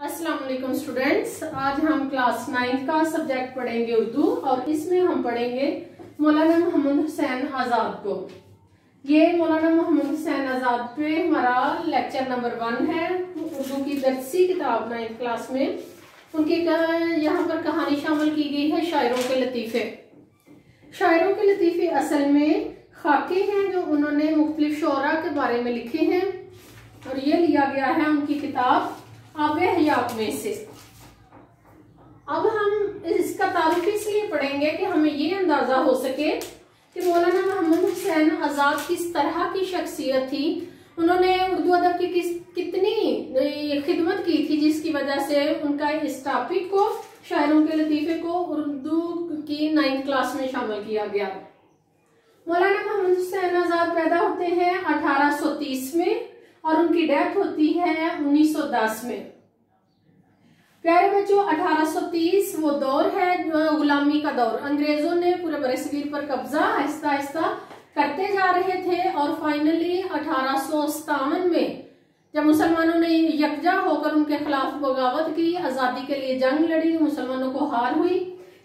वालेकुम स्टूडेंट्स आज हम क्लास नाइन्थ का सब्जेक्ट पढ़ेंगे उर्दू और इसमें हम पढ़ेंगे मौलाना मोहम्मद हुसैन आज़ाद को। ये मौलाना मोहम्मद हुसैन आज़ाद पे हमारा लेक्चर नंबर वन है उर्दू की दरसी किताब नाइन्थ क्लास में। उनकी यहाँ पर कहानी शामिल की गई है, शायरों के लतीफ़े। शायरों के लतीफ़े असल में खाके हैं जो उन्होंने मुख्तलिफ़ शरा के बारे में लिखे हैं और ये लिया गया है उनकी किताब हयात में से अब हम इसका तारुफ इसलिए पढ़ेंगे कि हमें ये अंदाज़ा हो सके कि मौलाना मोहम्मद हुसैन आज़ाद किस तरह की शख्सियत थी। उन्होंने उर्दू अदब की किस, कितनी खिदमत की थी जिसकी वजह से उनका इस टॉपिक को, शायरों के लतीफे को उर्दू की नाइन्थ क्लास में शामिल किया गया। मौलाना मोहम्मद हुसैन आज़ाद पैदा होते हैं 1830 में। और उनकी डेथ होती है 1910 में। प्यारे बच्चों 1830 वो दौर है गुलामी का दौर। अंग्रेज़ों ने पूरे बरसगीर पर कब्जा आहिस्ता आहिस्ता करते जा रहे थे और फाइनली अठारह में जब मुसलमानों ने यकजा होकर उनके खिलाफ बगावत की, आज़ादी के लिए जंग लड़ी, मुसलमानों को हार हुई।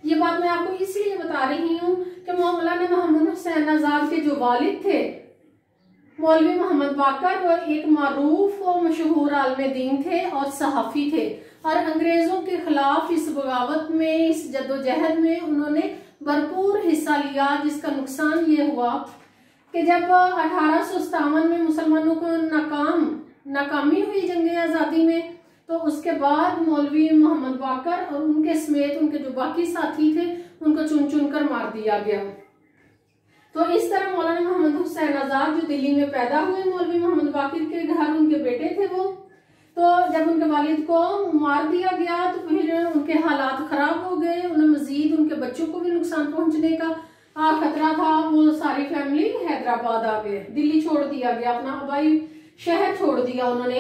ये बात मैं आपको इसलिए बता रही हूँ कि मौलाना मोहम्मद हुसैन आज़ाद के जो वालिद थे मौलवी मोहम्मद बाकर वो एक मरूफ और मशहूर आलम दीन थे और सहाफ़ी थे। और अंग्रेज़ों के खिलाफ इस बगावत में, इस जदोजहद में उन्होंने भरपूर हिस्सा लिया, जिसका नुकसान ये हुआ कि जब अठारह में मुसलमानों को नाकाम, नाकामी हुई जंग आज़ादी में तो उसके बाद मौलवी मोहम्मद बाकर और उनके समेत उनके जो बाकी साथी थे, उनको चुन चुन कर मार दिया गया। तो इस तरह मौलाना मोहम्मद हुसैन आज़ाद जो दिल्ली में पैदा हुए, मौलवी मोहम्मद बाकिर के घर उनके बेटे थे वो। तो जब उनके वालिद को मार दिया गया तो फिर उनके हालात खराब हो गए, उन्हें मजीद उनके बच्चों को भी नुकसान पहुँचने का खतरा था। वो सारी फैमिली हैदराबाद आ गए। दिल्ली छोड़ दिया गया अपना हवाई शहर छोड़ दिया उन्होंने।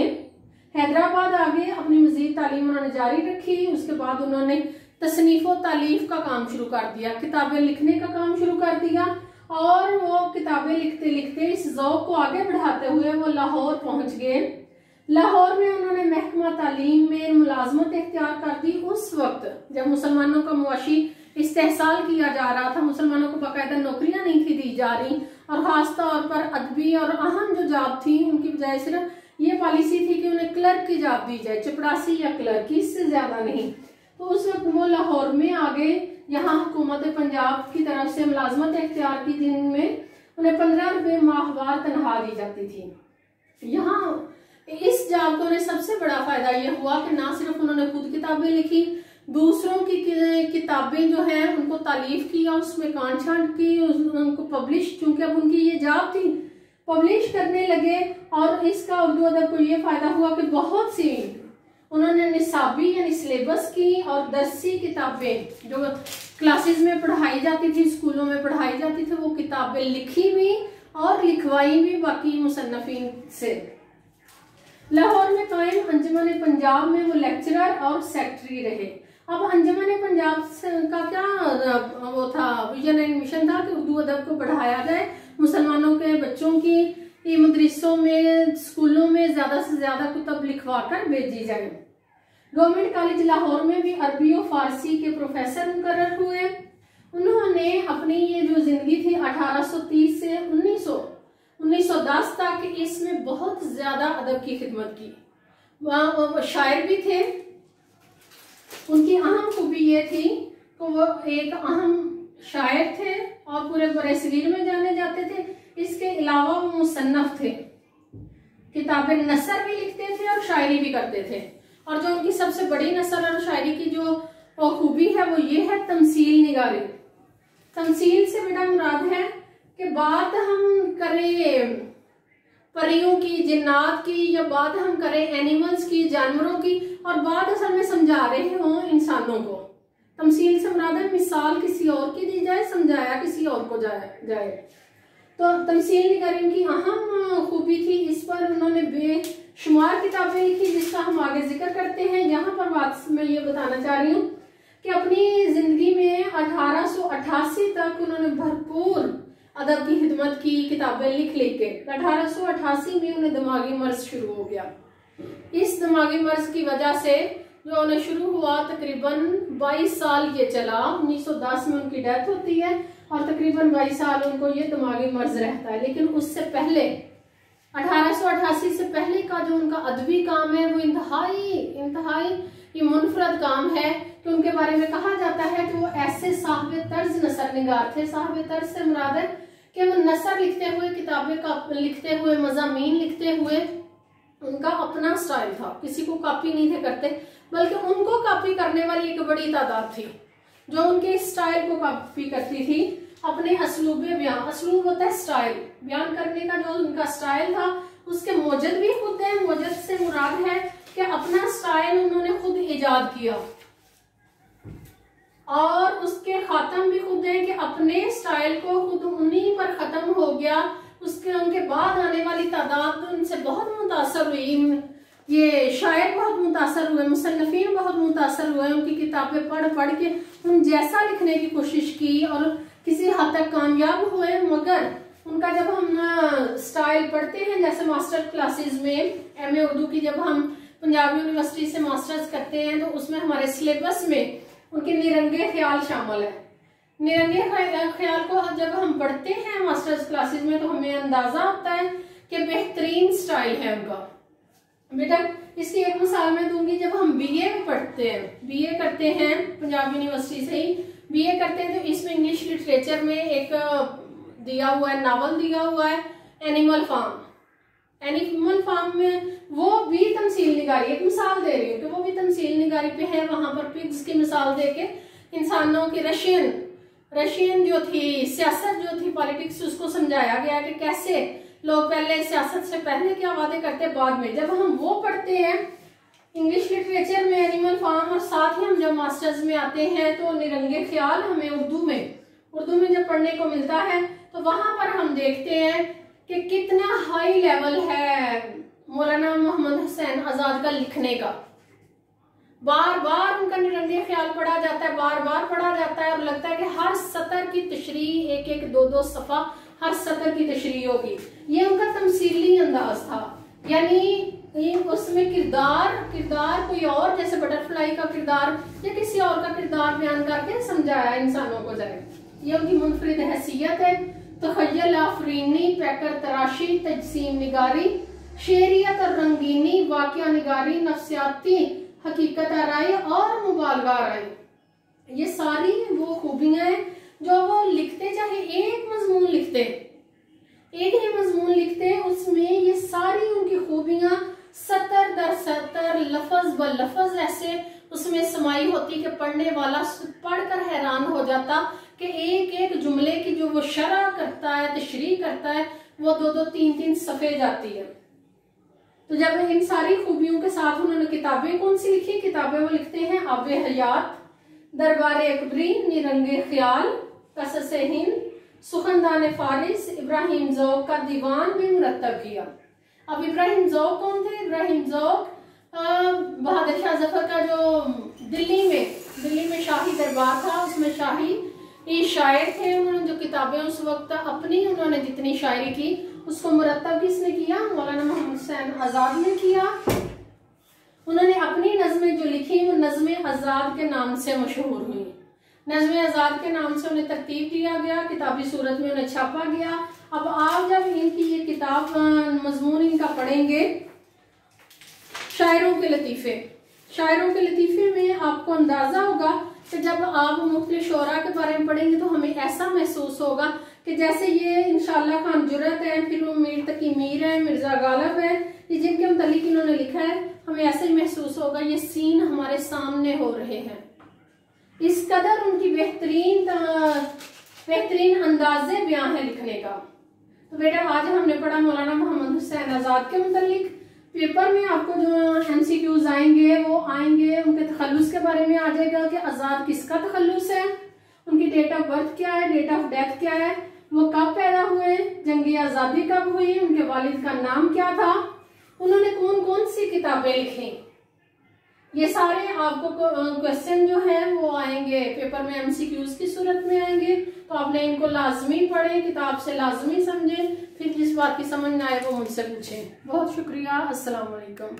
हैदराबाद आ गए, अपनी मजीद तालीम उन्होंने जारी रखी, उसके बाद उन्होंने तसनीफ तालीफ का काम शुरू कर दिया, किताबें लिखने का काम शुरू कर दिया। और वो किताबें लिखते लिखते इस जौक को आगे बढ़ाते हुए वो लाहौर पहुँच गए। लाहौर में उन्होंने महकमा तालीम में मुलाजमत इख्तियार कर दी। उस वक्त जब मुसलमानों का मुआशी इस्तेसाल किया जा रहा था, मुसलमानों को बाकायदा नौकरियाँ नहीं थी दी जा रही और खास तौर पर अदबी और अहम जो जॉब थी, उनकी बजाय सिर्फ़ ये पॉलिसी थी कि उन्हें क्लर्क की जॉब दी जाए, चपड़ासी या क्लर्क इससे ज़्यादा नहीं। तो उस वक्त वो लाहौर में आ गए यहाँ हुकूमत पंजाब की तरफ़ से मुलाजमत इख्तियार की जिनमें उन्हें पंद्रह रुपए माहवार तनख्वाह दी जाती थी। यहाँ इस जॉब को सबसे बड़ा फ़ायदा यह हुआ कि ना सिर्फ़ उन्होंने खुद किताबें लिखी, दूसरों की किताबें जो है, उनको तालीफ किया उसमें कान छांट की उनको पब्लिश चूँकि अब उनकी ये जॉब थी पब्लिश करने लगे और इसका उर्दू अदब को ये फ़ायदा हुआ कि बहुत सी उन्होंने निसाबी यानी सिलेबस की और दसी किताबें, जो क्लासेस में पढ़ाई जाती थी, स्कूलों में पढ़ाई जाती थी, वो किताबें लिखी भी और लिखवाई भी बाकी मुसन्फिन से। लाहौर में कायम अंजमन पंजाब में वो लेक्चरर और सेक्रेटरी रहे। अब अंजमन पंजाब का क्या, वो था विजन एंड मिशन था कि उर्दू अदब को बढ़ाया जाए, मुसलमानों के बच्चों की मदरसों में, स्कूलों में ज़्यादा से ज़्यादा कुतब लिखवा कर भेजी जाए। गवर्नमेंट कॉलेज लाहौर में भी अरबी और फारसी के प्रोफेसर मुकर हुए। उन्होंने अपनी ये जो ज़िंदगी थी 1830 से 1900 1910 तक इसमें बहुत ज़्यादा अदब की खिदमत की। शायर भी थे। उनकी अहम खूबी ये थी कि वो एक अहम शायर थे और पूरे शरीर में जाने जाते थे। इसके अलावा वो मुसन्फ थे। किताबें नसर भी लिखते थे और शायरी भी करते थे। और जो उनकी सबसे बड़ी नसर और शायरी की जो खूबी है, वो ये है तमसील निगारी। तमसील से बेटा मुराद है कि बात हम करें परियों की, जिन्नात की, या बात हम करें एनिमल्स की, जानवरों की, और बात असल में समझा रहे हों इंसानों को। तमसील से मुराद है, मिसाल किसी और की दी जाए, समझाया किसी और को जाए जाए। तो तमसील निगारी की अहम खूबी थी, इस पर उन्होंने बेशुमार किताबें लिखी जिसका हम आगे ज़िक्र करते हैं। यहाँ पर बात मैं ये बताना चाह रही हूँ कि अपनी ज़िंदगी में 1888 तक उन्होंने भरपूर अदब की खिदमत की, किताबें लिख लिख के 1888 में उन्हें दिमागी मर्ज शुरू हो गया। इस दिमागी मर्ज की वजह से जो उन्हें शुरू हुआ, तकरीबन 22 साल ये चला। 1910 में उनकी डेथ होती है। और तकरीबन 22 साल उनको ये दिमागी मर्ज रहता है। लेकिन उससे पहले 1888 से पहले का जो उनका अदबी काम है, वो इंतहाई इंतहाई ये मुनफरद काम है कि उनके बारे में कहा जाता है कि वो ऐसे साहब तर्ज नसर निगार थे। साहब तर्ज से मुराद है कि वो नसर लिखते हुए, किताबें का लिखते हुए, मजामीन लिखते हुए उनका अपना स्टाइल था। किसी को कॉपी नहीं थे करते, बल्कि उनको कॉपी करने वाली एक बड़ी तादाद थी, जो उनके स्टाइल को कॉपी करती थी। अपने असलूब बयान। असलूब होता है स्टाइल बयान करने का जो उनका स्टाइल था, उसके मौजद भी खुद है, मौजद से मुराद है कि अपना स्टाइल उन्होंने खुद इजाद किया। और उसके खात्म भी खुद है कि अपने स्टाइल को खुद उन्हीं पर खत्म हो गया। उसके, उनके बाद आने वाली तादाद उनसे बहुत मुतासर हुई। ये शायर बहुत मुतासर हुए मुसनफिन बहुत मुतासर हुए, उनकी किताबें पढ़ पढ़ के उन जैसा लिखने की कोशिश की और किसी हद तक कामयाब हुए मगर उनका जब हम स्टाइल पढ़ते हैं, जैसे मास्टर क्लासेस में एम ए उर्दू की जब हम पंजाब यूनिवर्सिटी से मास्टर्स करते हैं तो उसमें हमारे सिलेबस में उनके निरंगे ख्याल शामिल है। निरंगे ख्याल को जब हम पढ़ते हैं मास्टर्स क्लासेस में तो हमें अंदाज़ा आता है कि बेहतरीन स्टाइल है उनका। बेटा इसकी एक मिसाल मैं दूँगी जब हम बीए पढ़ते हैं। बीए करते हैं पंजाब यूनिवर्सिटी से ही। बीए करते हैं तो इसमें इंग्लिश लिटरेचर में एक दिया हुआ है नावल दिया हुआ है एनिमल फार्म एनिमल फार्म में वो भी तमसील निगारी, एक मिसाल दे रही हूँ कि वो भी तमसील निगारी पे है, वहाँ पर पिग्स की मिसाल दे के इंसानों की रशियन रशियन जो थी, सियासत जो थी पॉलिटिक्स उसको समझाया गया कि कैसे लोग पहले सियासत से पहले क्या वादे करते बाद में? जब हम वो पढ़ते हैं इंग्लिश लिटरेचर में एनिमल फार्म और साथ ही हम जब मास्टर्स में आते हैं तो निरंगे ख्याल हमें उर्दू में उर्दू में जब पढ़ने को मिलता है तो वहाँ पर हम देखते हैं कि कितना हाई लेवल है मौलाना मोहम्मद हुसैन आज़ाद का लिखने का। बार बार उनका निरंगे ख्याल पढ़ा जाता है बार बार पढ़ा जाता है, और लगता है कि हर सतर की तशरी एक एक दो दो सफ़ा हर सतर की तशरी होगी ये उनका तमसीली अंदाज था। यानी उसमें किरदार किरदार कोई और जैसे बटरफ्लाई का किरदार या किसी और का किरदार बयान करके समझाया इंसानों को जाए। ये उनकी मुनफरद हैसियत है। तखयल आफरीनी, पैकर तराशी, तजसीम निगारी, शेरियत और रंगीनी, वाक्य निगारी, नफसियाती, हकीकत आराई और मुबालगा आराई। ये सारी वो खूबियाँ हैं जो वो लिखते, चाहे एक मजमून लिखते, एक ही मजमून लिखते, उसमें ये सारी उनकी खूबियाँ सतर दर सतर लफज ब लफज ऐसे उसमें समाई होती कि पढ़ने वाला पढ़कर हैरान हो जाता कि एक एक जुमले की जो वो शरा करता है तशरी करता है, वो दो दो तीन तीन सफे जाती है। तो जब इन सारी खूबियों के साथ उन्होंने किताबें कौन सी लिखी? किताबें वो लिखते हैं, आब हयात, दरबार अकबरी, निरंगे ख्याल कसस हिंद फारिस, इब्राहिम जौक का दीवान भी मुरतब किया। अब इब्राहिम जौक कौन थे? इब्राहिम जौक बहादुर शाह ज़फ़र का जो दिल्ली में दिल्ली में शाही दरबार था, उसमें शाही ये शायर थे उन्होंने जो किताबें उस वक्त अपनी उन्होंने जितनी शायरी की, उसको मुरतब किसने किया? मौलाना मोहम्मद हुसैन आज़ाद ने किया। उन्होंने अपनी नज़में जो लिखी, वो नज़में आज़ाद के नाम से मशहूर हुई। नजम आज़ाद के नाम से उन्हें तरतीब दिया गया, किताबी सूरत में उन्हें छापा गया। अब आप जब इनकी ये किताब मजमून इनका पढ़ेंगे, शायरों के लतीफ़े, शायरों के लतीफ़े में आपको अंदाज़ा होगा कि जब आप मुख्तु शरा के बारे में पढ़ेंगे तो हमें ऐसा महसूस होगा कि जैसे ये इनशाला खान जुरत है, फिर वो मीर तकी मीर है, मिर्ज़ा गालब है, ये जिनके मतलब इन्होंने लिखा है, हमें ऐसे महसूस होगा, ये सीन हमारे सामने हो रहे हैं। इस कदर उनकी बेहतरीन बेहतरीन अंदाजे बयान है लिखने का। तो बेटा, आज हमने पढ़ा मौलाना मोहम्मद हुसैन आज़ाद के मुतलिक पेपर में। आपको जो एमसीक्यूज आएँगे, वो आएँगे। उनके तखलुस के बारे में आ जाएगा कि आज़ाद किसका तखलुस है, उनकी डेट ऑफ़ बर्थ क्या है डेट ऑफ़ डेथ क्या है, वो कब पैदा हुए, जंगी आज़ादी कब हुई, उनके वालिद का नाम क्या था, उन्होंने कौन कौन सी किताबें लिखी? ये सारे आपको क्वेश्चन जो है, वो आएँगे पेपर में एमसीक्यूज की सूरत में आएँगे। तो आपने इनको लाजमी पढ़े, किताब से लाजमी समझे, फिर जिस बात की समझ ना आए, वो मुझसे पूछे। बहुत शुक्रिया अस्सलाम वालेकुम